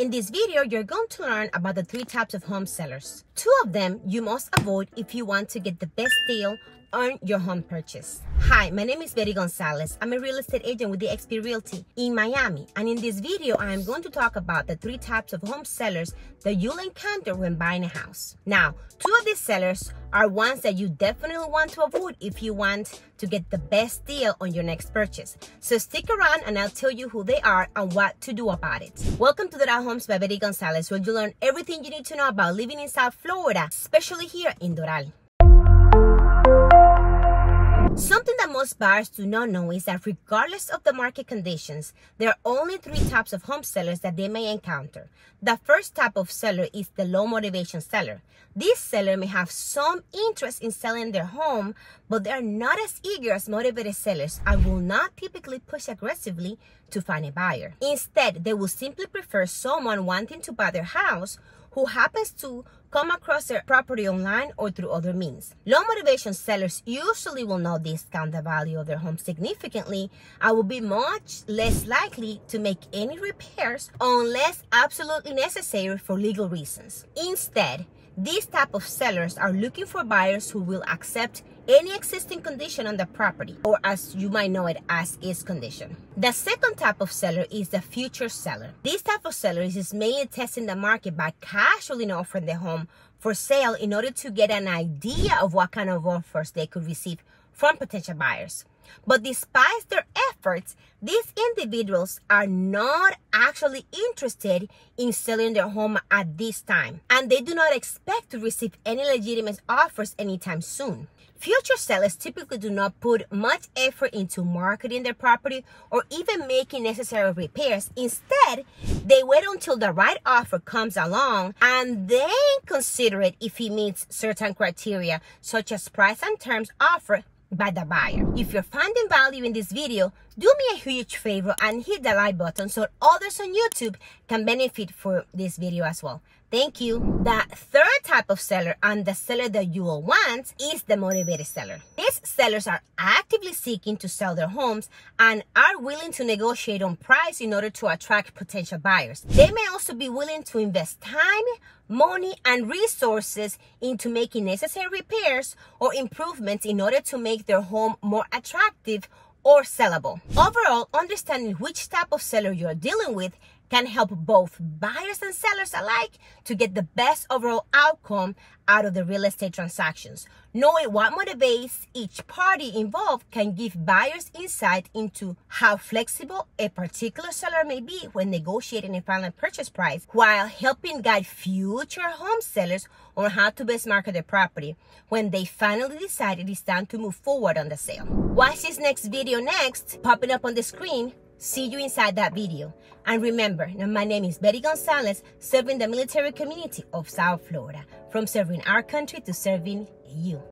In this video, you're going to learn about the three types of home sellers. Two of them you must avoid if you want to get the best deal on your home purchase. Hi, my name is Betty Gonzalez. I'm a real estate agent with the eXp Realty in Miami. And in this video, I am going to talk about the three types of home sellers that you'll encounter when buying a house. Now, two of these sellers are ones that you definitely want to avoid if you want to get the best deal on your next purchase. So stick around and I'll tell you who they are and what to do about it. Welcome to Doral Homes by Betty Gonzalez, where you learn everything you need to know about living in South Florida, especially here in Doral. Most buyers do not know is that regardless of the market conditions, there are only three types of home sellers that they may encounter. The first type of seller is the low motivation seller. This seller may have some interest in selling their home, but they are not as eager as motivated sellers and will not typically push aggressively to find a buyer. Instead, they will simply prefer someone wanting to buy their house who happens to come across their property online or through other means. Low motivation sellers usually will not discount the value of their home significantly and will be much less likely to make any repairs unless absolutely necessary for legal reasons. Instead, these type of sellers are looking for buyers who will accept any existing condition on the property, or as you might know it as is condition. The second type of seller is the future seller. This type of seller is mainly testing the market by casually offering the home for sale in order to get an idea of what kind of offers they could receive from potential buyers. But despite their efforts, these individuals are not actually interested in selling their home at this time, and they do not expect to receive any legitimate offers anytime soon. Future sellers typically do not put much effort into marketing their property or even making necessary repairs. Instead, they wait until the right offer comes along and then consider it if it meets certain criteria, such as price and terms offered by the buyer. If you're finding value in this video, do me a huge favor and hit the like button so others on YouTube can benefit from this video as well. Thank you. The third type of seller and the seller that you will want is the motivated seller. These sellers are actively seeking to sell their homes and are willing to negotiate on price in order to attract potential buyers. They may also be willing to invest time, money, and resources into making necessary repairs or improvements in order to make their home more attractive or sellable. Overall, understanding which type of seller you're dealing with can help both buyers and sellers alike to get the best overall outcome out of the real estate transactions. Knowing what motivates each party involved can give buyers insight into how flexible a particular seller may be when negotiating a final purchase price, while helping guide future home sellers on how to best market their property when they finally decide it is time to move forward on the sale. Watch this next video next, popping up on the screen See you inside that video. And remember, my name is Betty Gonzalez, serving the military community of South Florida, from serving our country to serving you.